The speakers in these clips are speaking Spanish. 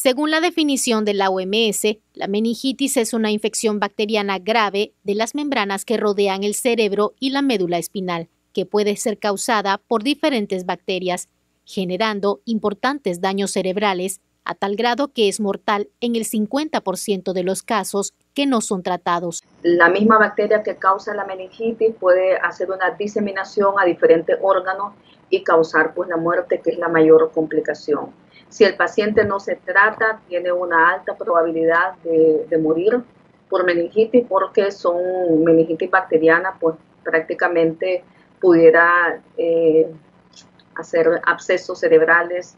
Según la definición de la OMS, la meningitis es una infección bacteriana grave de las membranas que rodean el cerebro y la médula espinal, que puede ser causada por diferentes bacterias, generando importantes daños cerebrales a tal grado que es mortal en el 50% de los casos que no son tratados. La misma bacteria que causa la meningitis puede hacer una diseminación a diferentes órganos y causar pues la muerte, que es la mayor complicación. Si el paciente no se trata, tiene una alta probabilidad de, morir por meningitis porque son meningitis bacteriana, pues prácticamente pudiera eh, hacer abscesos cerebrales,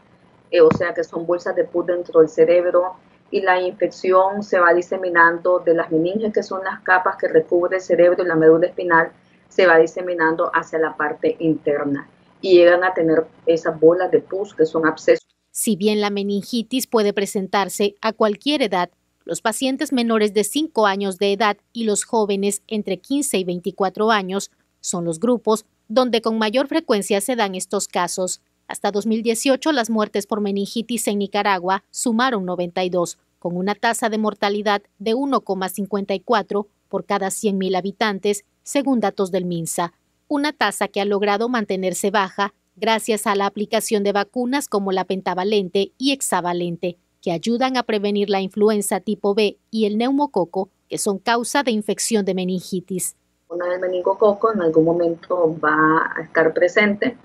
eh, o sea que son bolsas de pus dentro del cerebro y la infección se va diseminando de las meninges, que son las capas que recubre el cerebro y la médula espinal, se va diseminando hacia la parte interna y llegan a tener esas bolas de pus que son abscesos. Si bien la meningitis puede presentarse a cualquier edad, los pacientes menores de 5 años de edad y los jóvenes entre 15 y 24 años son los grupos donde con mayor frecuencia se dan estos casos. Hasta 2018, las muertes por meningitis en Nicaragua sumaron 92, con una tasa de mortalidad de 1,54 por cada 100.000 habitantes, según datos del MINSA, una tasa que ha logrado mantenerse baja gracias a la aplicación de vacunas como la pentavalente y hexavalente, que ayudan a prevenir la influenza tipo B y el neumococo, que son causa de infección de meningitis. Una del meningococo en algún momento va a estar presente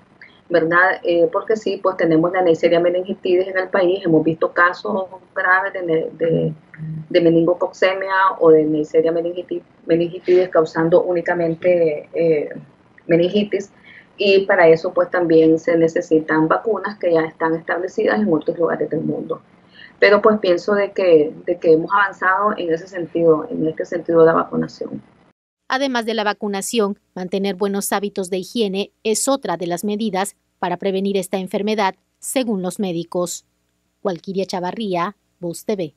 ¿verdad? Eh, porque sí, pues tenemos la Neisseria meningitis en el país, hemos visto casos graves de, de, meningococcemia o de Neisseria meningitis causando únicamente eh, meningitis y para eso pues también se necesitan vacunas que ya están establecidas en muchos lugares del mundo. Pero pues pienso de que, de que hemos avanzado en ese sentido, en este sentido de la vacunación. Además de la vacunación, mantener buenos hábitos de higiene es otra de las medidas para prevenir esta enfermedad, según los médicos. Walquiria Chavarría, Voz TV.